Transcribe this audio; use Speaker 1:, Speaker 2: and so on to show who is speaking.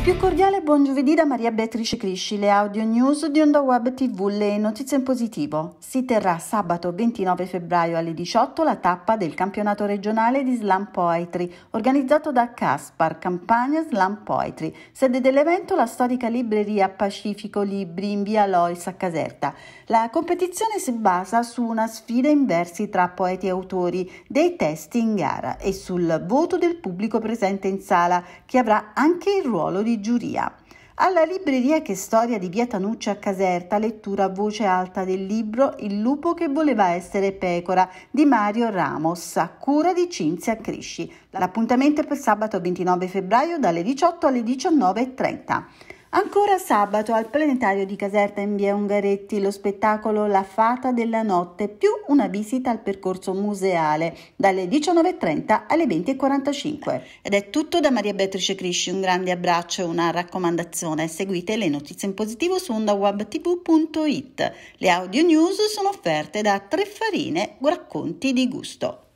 Speaker 1: più cordiale buon giovedì da Maria Beatrice Crisci, le audio news di Onda Web TV, le notizie in positivo. Si terrà sabato 29 febbraio alle 18 la tappa del campionato regionale di Slam Poetry, organizzato da Caspar, Campagna Slam Poetry. Sede dell'evento la storica libreria Pacifico Libri in via Lois a Caserta. La competizione si basa su una sfida in versi tra poeti e autori, dei testi in gara e sul voto del pubblico presente in sala, che avrà anche il ruolo di giuria. Alla libreria Che storia di Via Tanucci a Caserta, lettura a voce alta del libro Il lupo che voleva essere pecora di Mario Ramos, a cura di Cinzia Crisci. L'appuntamento è per sabato 29 febbraio dalle 18 alle 19.30. Ancora sabato al Planetario di Caserta in via Ungaretti lo spettacolo La Fata della Notte più una visita al percorso museale dalle 19.30 alle 20.45. Ed è tutto da Maria Beatrice Crisci, un grande abbraccio e una raccomandazione. Seguite le notizie in positivo su ondawebtv.it. Le audio news sono offerte da Tre Farine Racconti di Gusto.